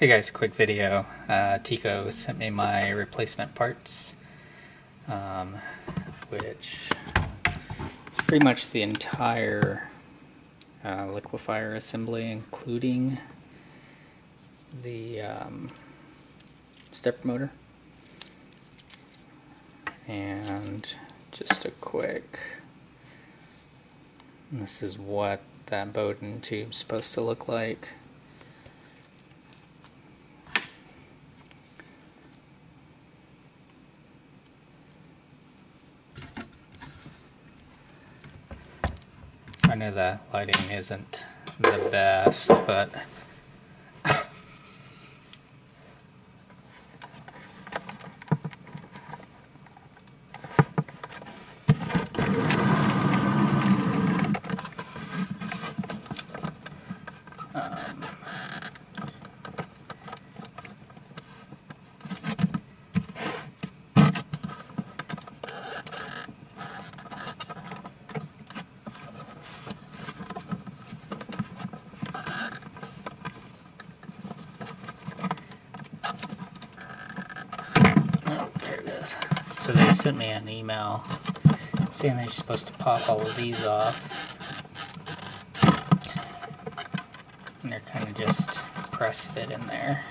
Hey guys, quick video. Uh, Tiko sent me my replacement parts, um, which is pretty much the entire uh, liquefier assembly, including the um, stepper motor. And just a quick, this is what that Bowden tube is supposed to look like. I know the lighting isn't the best, but um, Oh, there it is. So they sent me an email saying they're supposed to pop all of these off. And they're kind of just press fit in there.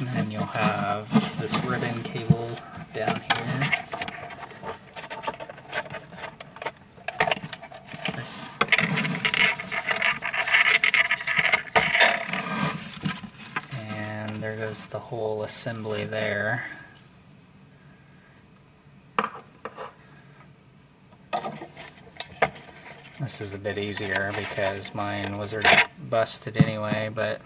And then you'll have this ribbon cable down here. And there goes the whole assembly there. This is a bit easier because mine was busted anyway, but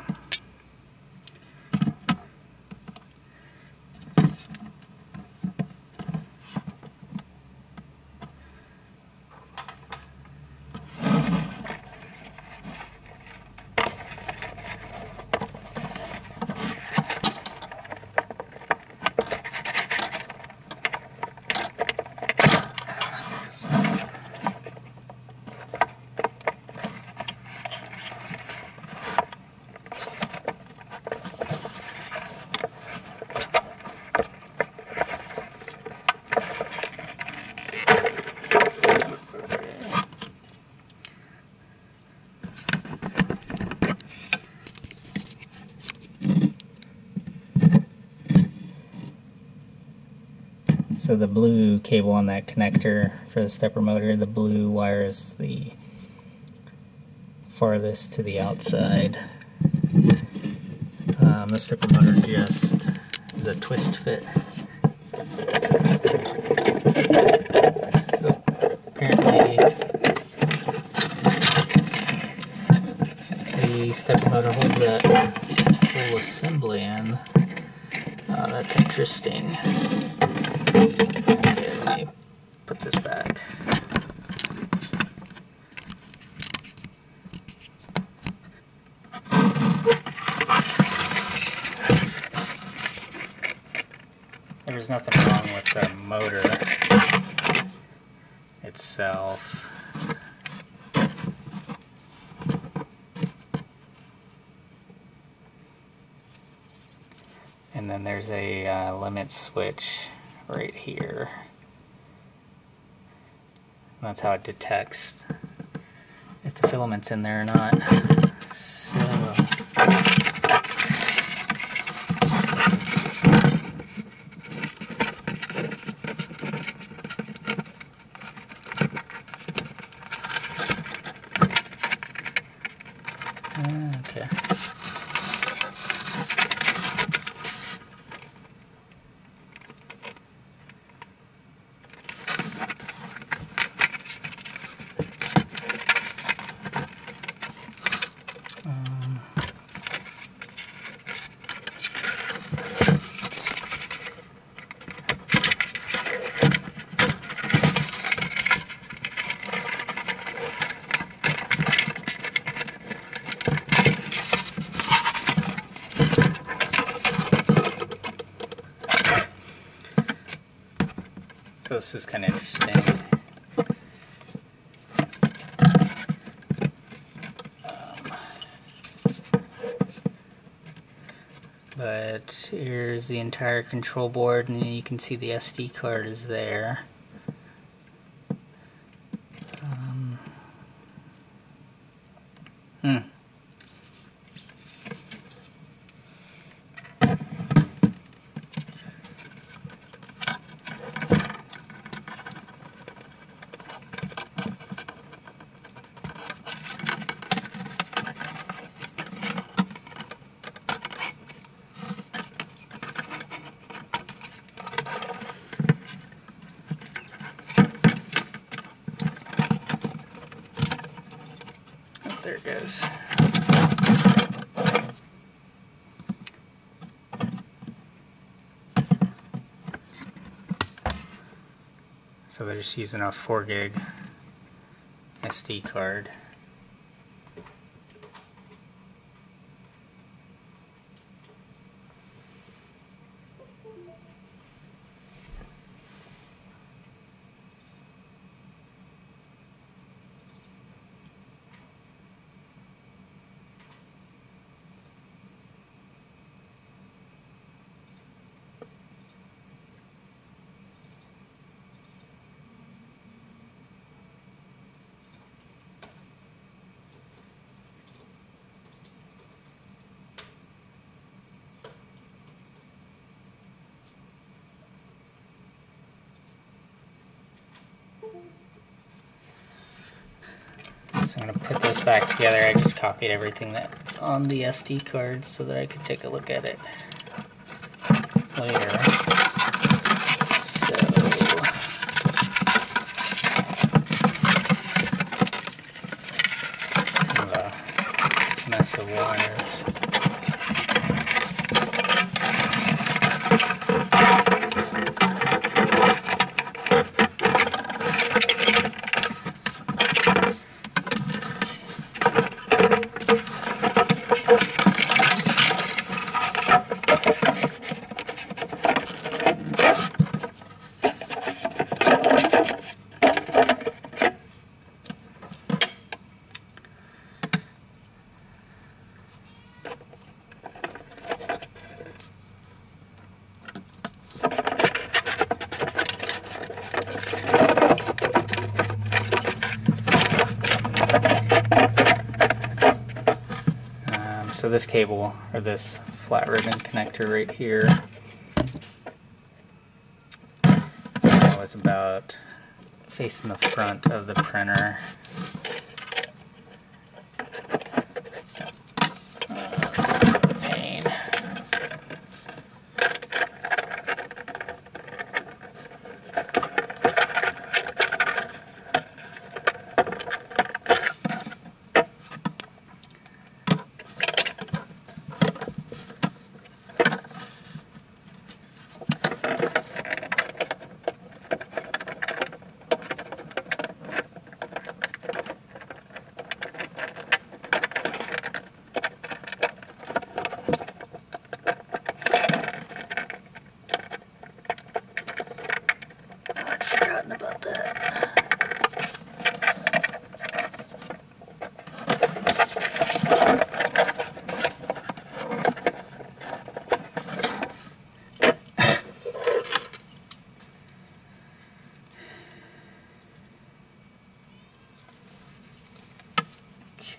So the blue cable on that connector for the stepper motor, the blue wire is the farthest to the outside. Um, the stepper motor just is a twist fit. Apparently the stepper motor holds that whole assembly in. Oh, that's interesting. Let me put this back. There's nothing wrong with the motor itself. And then there's a uh, limit switch right here. That's how it detects if the filament's in there or not. So Okay. Um, So this is kind of interesting. But here's the entire control board, and you can see the SD card is there. Um, hmm. Oh, there it goes. So they're just using a 4 gig SD card. I'm going to put this back together. I just copied everything that's on the SD card so that I could take a look at it later. So of of wires. Um, so this cable, or this flat ribbon connector right here, about facing the front of the printer.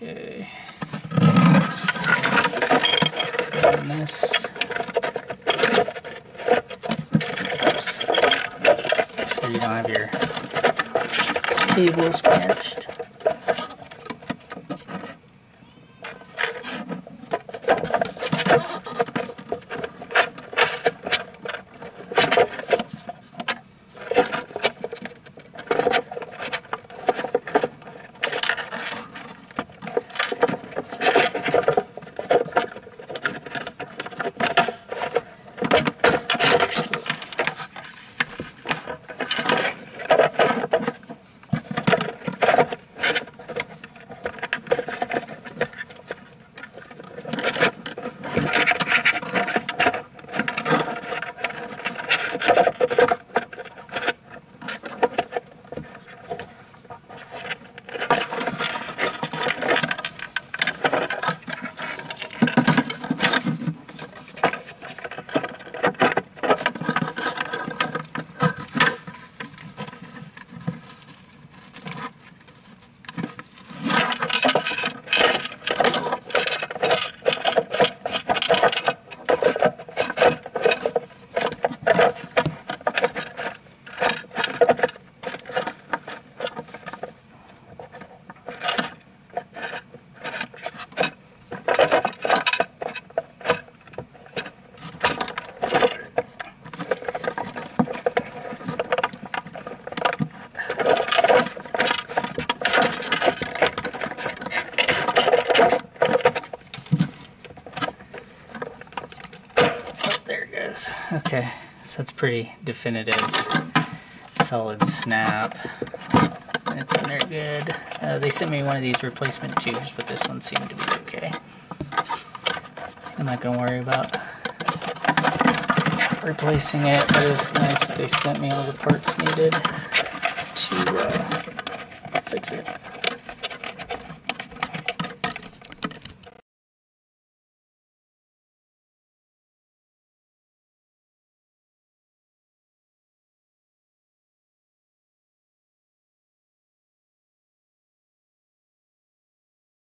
Okay. This. Sure you don't have your cables pinched. Okay. So that's pretty definitive, solid snap. It's in there good. Uh, they sent me one of these replacement tubes, but this one seemed to be okay. I'm not gonna worry about replacing it, but it was nice that they sent me all the parts needed to uh, fix it.